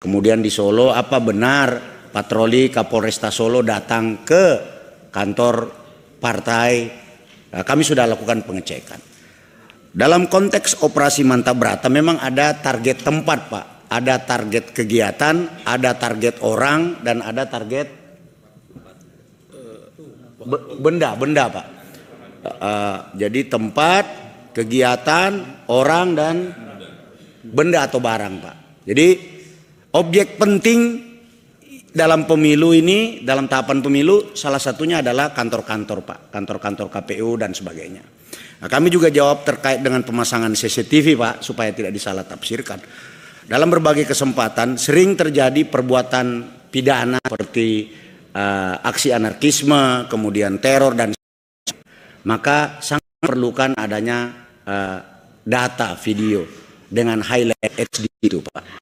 Kemudian di Solo, apa benar patroli Kapolresta Solo datang ke kantor partai? Nah, kami sudah lakukan pengecekan. Dalam konteks operasi Mantap Brata memang ada target tempat Pak. Ada target kegiatan, ada target orang, dan ada target benda, benda Pak. Uh, jadi tempat, kegiatan, orang, dan benda atau barang Pak. Jadi Objek penting dalam pemilu ini, dalam tahapan pemilu, salah satunya adalah kantor-kantor Pak, kantor-kantor KPU dan sebagainya. Nah, kami juga jawab terkait dengan pemasangan CCTV Pak, supaya tidak disalah tafsirkan. Dalam berbagai kesempatan sering terjadi perbuatan pidana seperti uh, aksi anarkisme, kemudian teror dan maka sangat perlukan adanya uh, data video dengan highlight HD itu Pak.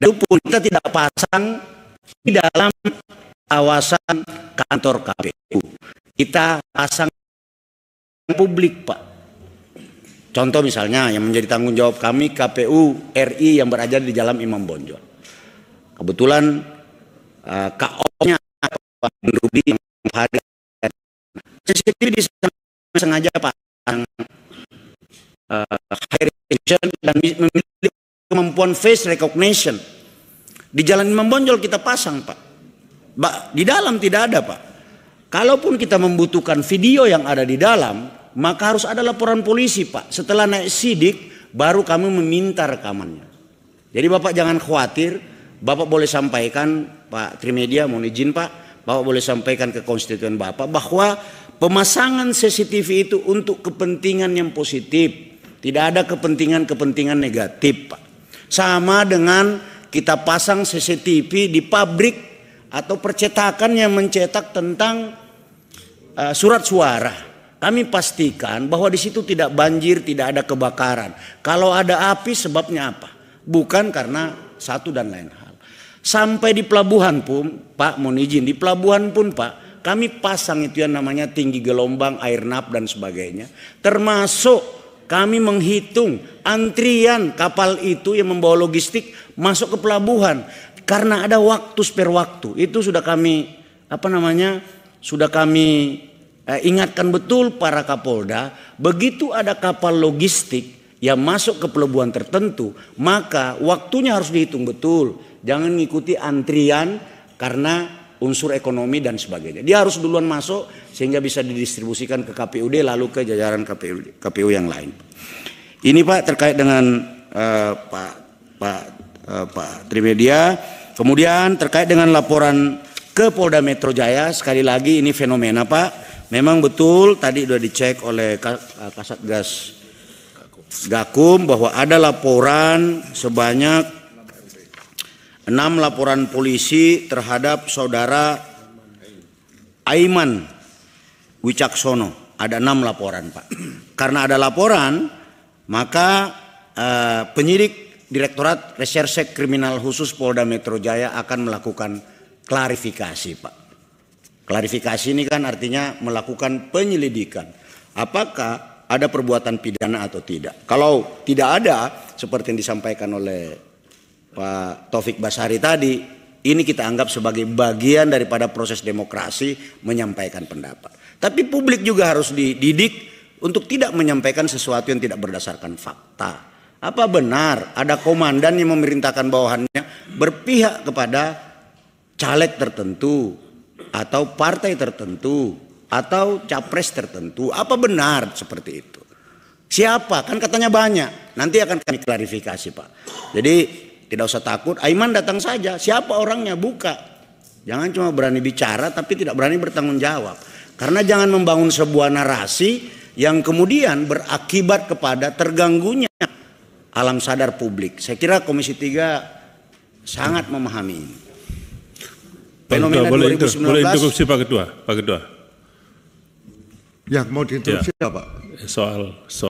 Pun kita tidak pasang di dalam kawasan kantor KPU. Kita pasang publik, Pak. Contoh misalnya yang menjadi tanggung jawab kami KPU RI yang berada di Jalan Imam Bonjol. Kebetulan eh, KO-nya Pak Rudi yang hari CCTV di sengaja Pak uh, high resolution dan memiliki kemampuan face recognition. Di jalan Imam Bonjol kita pasang Pak. Di dalam tidak ada Pak. Kalaupun kita membutuhkan video yang ada di dalam, maka harus ada laporan polisi Pak. Setelah naik sidik, baru kami meminta rekamannya. Jadi Bapak jangan khawatir, Bapak boleh sampaikan, Pak Trimedia mohon izin Pak, Bapak boleh sampaikan ke konstituen Bapak bahwa pemasangan CCTV itu untuk kepentingan yang positif. Tidak ada kepentingan-kepentingan negatif Pak. Sama dengan kita pasang CCTV di pabrik atau percetakan yang mencetak tentang uh, surat suara. Kami pastikan bahwa di situ tidak banjir, tidak ada kebakaran. Kalau ada api sebabnya apa? Bukan karena satu dan lain hal. Sampai di pelabuhan pun, Pak mohon izin, di pelabuhan pun Pak, kami pasang itu yang namanya tinggi gelombang, air nap dan sebagainya. Termasuk kami menghitung antrian kapal itu yang membawa logistik masuk ke pelabuhan karena ada waktu spare waktu. Itu sudah kami apa namanya? Sudah kami eh, ingatkan betul para Kapolda, begitu ada kapal logistik yang masuk ke pelabuhan tertentu, maka waktunya harus dihitung betul. Jangan mengikuti antrian karena unsur ekonomi dan sebagainya. Dia harus duluan masuk sehingga bisa didistribusikan ke KPUD lalu ke jajaran KPU KPU yang lain. Ini Pak terkait dengan uh, Pak Pak uh, Pak Trimedia. Kemudian terkait dengan laporan ke Polda Metro Jaya sekali lagi ini fenomena Pak. Memang betul tadi sudah dicek oleh eh, Kasatgas Gakum bahwa ada laporan sebanyak enam laporan polisi terhadap saudara Aiman Wicaksono. Ada enam laporan Pak. Karena ada laporan, maka uh, penyidik Direktorat Reserse Kriminal Khusus Polda Metro Jaya akan melakukan klarifikasi Pak. Klarifikasi ini kan artinya melakukan penyelidikan. Apakah ada perbuatan pidana atau tidak. Kalau tidak ada, seperti yang disampaikan oleh Pak Taufik Basari tadi, ini kita anggap sebagai bagian daripada proses demokrasi menyampaikan pendapat. Tapi publik juga harus dididik untuk tidak menyampaikan sesuatu yang tidak berdasarkan fakta. Apa benar ada komandan yang memerintahkan bawahannya berpihak kepada caleg tertentu atau partai tertentu atau capres tertentu? Apa benar seperti itu? Siapa? Kan katanya banyak. Nanti akan kami klarifikasi, Pak. Jadi tidak usah takut, Aiman datang saja. Siapa orangnya? Buka. Jangan cuma berani bicara tapi tidak berani bertanggung jawab. Karena jangan membangun sebuah narasi yang kemudian berakibat kepada terganggunya alam sadar publik. Saya kira Komisi 3 sangat memahami ini. Fenomena boleh 2019 boleh interupsi Pak Ketua, Pak Ketua. Ya, mau diinterupsi ya. Pak? Soal soal